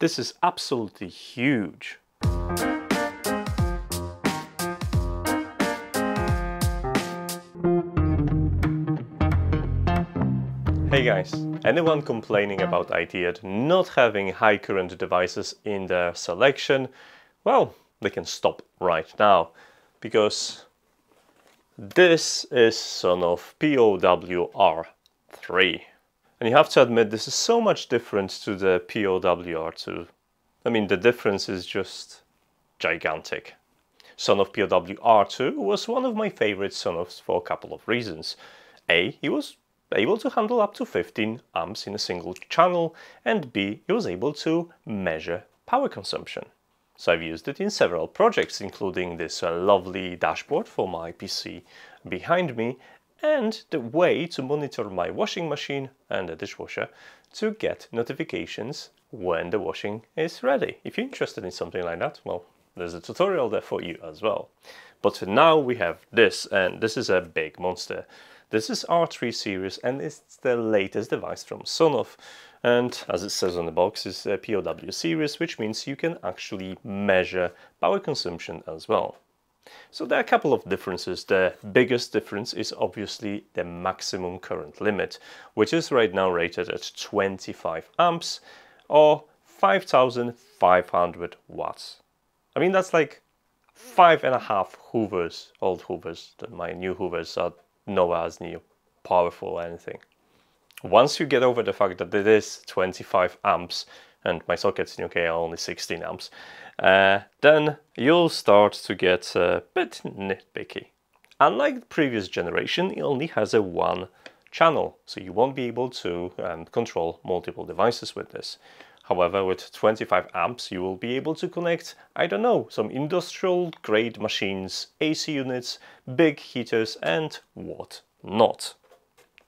This is absolutely huge. Hey guys, anyone complaining about ITEAD not having high current devices in their selection, well, they can stop right now because this is Sonoff POWR3. And you have to admit this is so much different to the POWR2. I mean the difference is just gigantic. Sonoff POWR2 was one of my favorite Sonoffs for a couple of reasons. A, he was able to handle up to 15 amps in a single channel, and B, it was able to measure power consumption. So I've used it in several projects, including this uh, lovely dashboard for my PC behind me, and the way to monitor my washing machine and the dishwasher to get notifications when the washing is ready. If you're interested in something like that, well, there's a tutorial there for you as well. But now we have this, and this is a big monster. This is R3 series and it's the latest device from Sonoff. and as it says on the box it's a POW series which means you can actually measure power consumption as well. So there are a couple of differences. The biggest difference is obviously the maximum current limit which is right now rated at 25 amps or 5500 watts. I mean that's like five and a half Hoovers, old Hoovers, my new Hoovers are nowhere as near powerful or anything. Once you get over the fact that it is 25 amps and my sockets in UK are only 16 amps, uh, then you'll start to get a bit nitpicky. Unlike the previous generation, it only has a one channel, so you won't be able to um, control multiple devices with this. However, with 25 amps, you will be able to connect, I don't know, some industrial grade machines, AC units, big heaters and what not.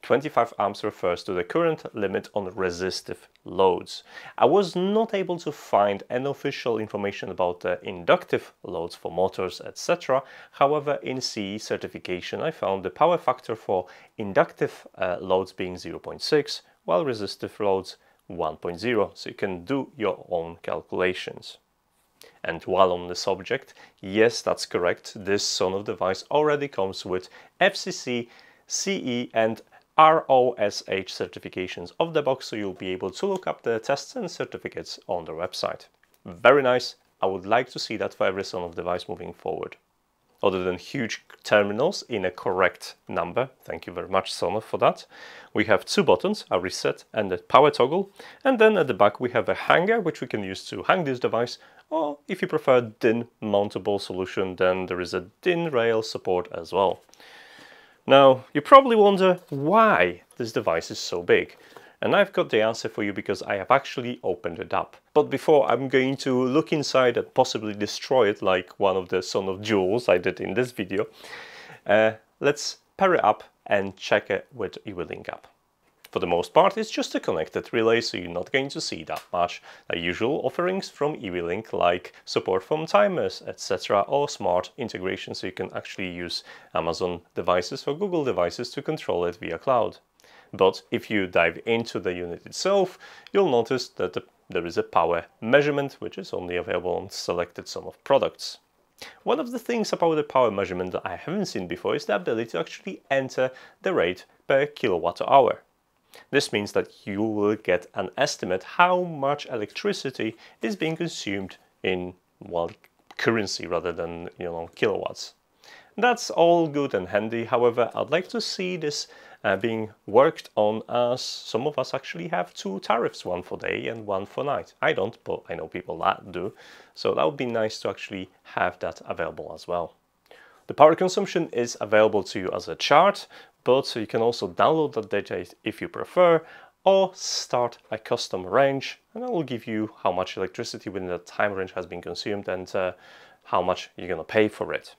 25 amps refers to the current limit on resistive loads. I was not able to find any official information about the inductive loads for motors, etc. However, in CE certification, I found the power factor for inductive uh, loads being 0.6, while resistive loads 1.0 so you can do your own calculations. And while on the subject, yes, that's correct, this Sonoff device already comes with FCC, CE and RoHS certifications of the box, so you'll be able to look up the tests and certificates on their website. Very nice. I would like to see that for every Sonoff device moving forward other than huge terminals in a correct number. Thank you very much Sonoff for that. We have two buttons, a reset and a power toggle. And then at the back we have a hanger which we can use to hang this device or if you prefer DIN mountable solution then there is a DIN rail support as well. Now you probably wonder why this device is so big. And I've got the answer for you because I have actually opened it up. But before I'm going to look inside and possibly destroy it like one of the Sonoff jewels I did in this video, uh, let's pair it up and check it with eWeLink app. For the most part, it's just a connected relay, so you're not going to see that much. The usual offerings from eWeLink, like support from timers, etc., or smart integration, so you can actually use Amazon devices or Google devices to control it via cloud. But if you dive into the unit itself, you'll notice that the, there is a power measurement, which is only available on selected Sonoff products. One of the things about the power measurement that I haven't seen before is the ability to actually enter the rate per kilowatt hour. This means that you will get an estimate how much electricity is being consumed in well currency rather than you know kilowatts. That's all good and handy. However, I'd like to see this uh, being worked on as some of us actually have two tariffs, one for day and one for night. I don't, but I know people that do. So that would be nice to actually have that available as well. The power consumption is available to you as a chart, but you can also download that data if you prefer, or start a custom range, and that will give you how much electricity within that time range has been consumed and uh, how much you're going to pay for it.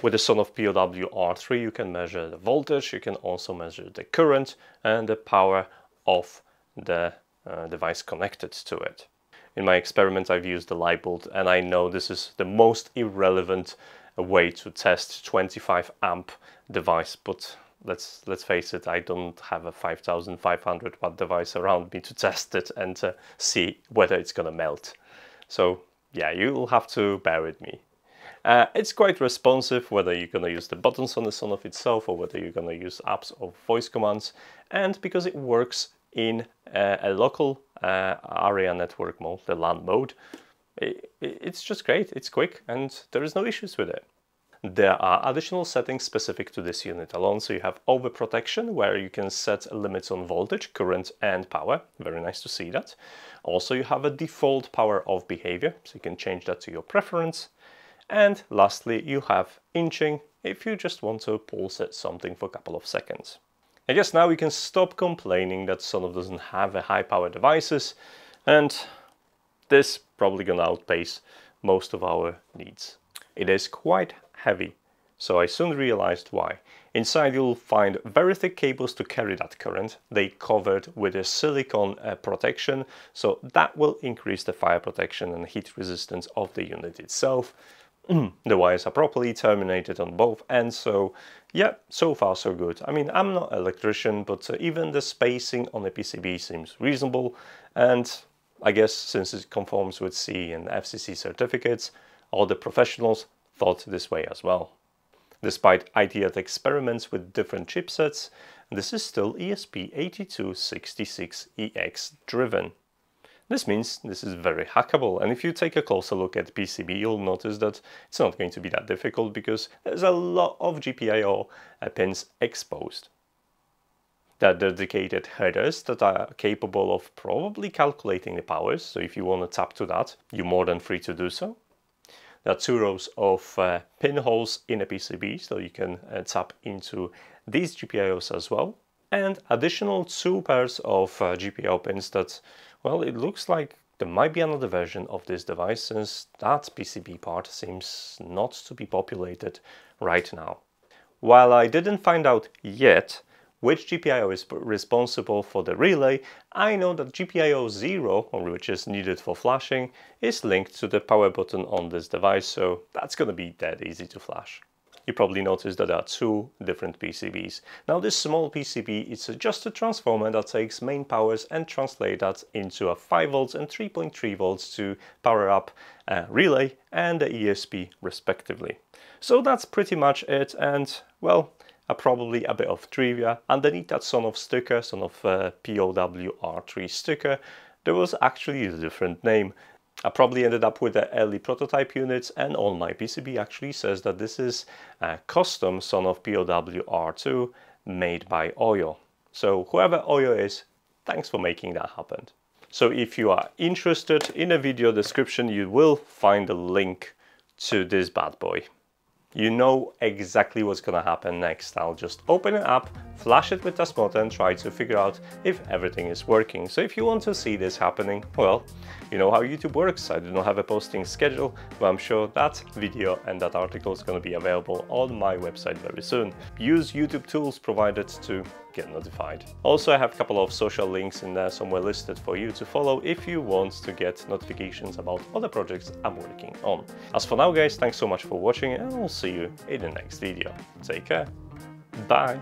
With the Sonoff POW-R3 you can measure the voltage, you can also measure the current and the power of the uh, device connected to it. In my experiment I've used the light bulb and I know this is the most irrelevant way to test 25 amp device but let's let's face it, I don't have a 5500 watt device around me to test it and uh, see whether it's gonna melt. So yeah, you'll have to bear with me. Uh, it's quite responsive whether you're going to use the buttons on the Sonoff itself or whether you're going to use apps or voice commands and because it works in uh, a local uh, area network mode, the LAN mode, it, it's just great, it's quick and there is no issues with it. There are additional settings specific to this unit alone, so you have overprotection where you can set limits on voltage, current and power, very nice to see that. Also you have a default power off behavior, so you can change that to your preference. And lastly, you have inching if you just want to pulse at something for a couple of seconds. I guess now we can stop complaining that Sonoff doesn't have a high power devices and this probably gonna outpace most of our needs. It is quite heavy, so I soon realized why. Inside you'll find very thick cables to carry that current. They covered with a silicone uh, protection, so that will increase the fire protection and heat resistance of the unit itself. the wires are properly terminated on both ends, so yeah, so far so good. I mean, I'm not an electrician, but uh, even the spacing on the PCB seems reasonable, and I guess since it conforms with C and FCC certificates, all the professionals thought this way as well. Despite ITF experiments with different chipsets, this is still ESP8266EX driven. This means this is very hackable and if you take a closer look at PCB you'll notice that it's not going to be that difficult because there's a lot of GPIO pins exposed. There are dedicated headers that are capable of probably calculating the powers, so if you want to tap to that, you're more than free to do so. There are two rows of uh, pinholes in a PCB, so you can uh, tap into these GPIOs as well. And additional two pairs of uh, GPIO pins that well, it looks like there might be another version of this device since that PCB part seems not to be populated right now. While I didn't find out yet which GPIO is responsible for the relay, I know that GPIO 0, which is needed for flashing, is linked to the power button on this device, so that's gonna be dead easy to flash you probably noticed that there are two different PCBs. Now this small PCB is just a transformer that takes main powers and translate that into a 5 volts and 3.3 volts to power up a relay and the ESP respectively. So that's pretty much it and well probably a bit of trivia. Underneath that Sonoff sticker, Sonoff uh, POWR3 sticker, there was actually a different name. I probably ended up with the early prototype units and on my PCB actually says that this is a custom Sonoff POW R2 made by Oyo. So whoever Oyo is, thanks for making that happen. So if you are interested in the video description, you will find a link to this bad boy you know exactly what's gonna happen next. I'll just open it up, flash it with Tasmota and try to figure out if everything is working. So if you want to see this happening, well, you know how YouTube works. I do not have a posting schedule, but I'm sure that video and that article is gonna be available on my website very soon. Use YouTube tools provided to get notified. Also, I have a couple of social links in there somewhere listed for you to follow if you want to get notifications about other projects I'm working on. As for now guys, thanks so much for watching and I'll see you in the next video. Take care. Bye.